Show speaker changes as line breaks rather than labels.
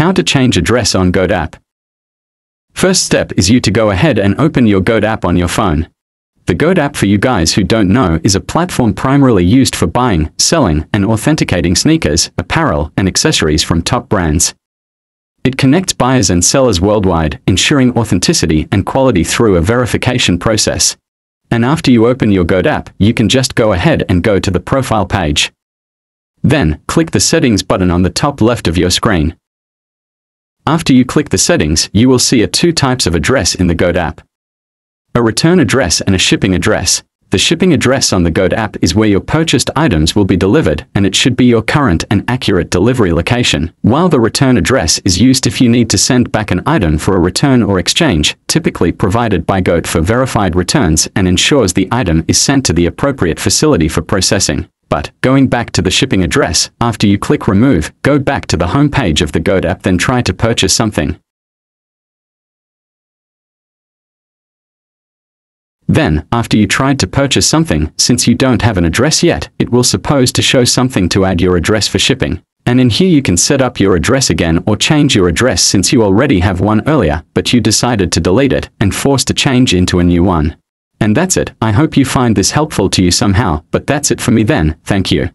How to change address on Goat app. First step is you to go ahead and open your Goat app on your phone. The Goat app for you guys who don't know is a platform primarily used for buying, selling, and authenticating sneakers, apparel, and accessories from top brands. It connects buyers and sellers worldwide, ensuring authenticity and quality through a verification process. And after you open your Goat app, you can just go ahead and go to the profile page. Then, click the settings button on the top left of your screen. After you click the settings, you will see a two types of address in the Goat app. A return address and a shipping address. The shipping address on the Goat app is where your purchased items will be delivered, and it should be your current and accurate delivery location, while the return address is used if you need to send back an item for a return or exchange, typically provided by Goat for verified returns and ensures the item is sent to the appropriate facility for processing. But, going back to the shipping address, after you click remove, go back to the home page of the Goat app then try to purchase something. Then, after you tried to purchase something, since you don't have an address yet, it will suppose to show something to add your address for shipping. And in here you can set up your address again or change your address since you already have one earlier, but you decided to delete it and forced to change into a new one. And that's it, I hope you find this helpful to you somehow, but that's it for me then, thank you.